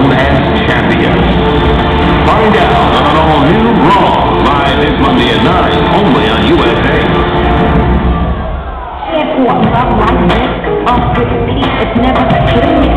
alone as champion? Find out on an all-new Raw, live this Monday at 9, only on USA. Love like this, with it's never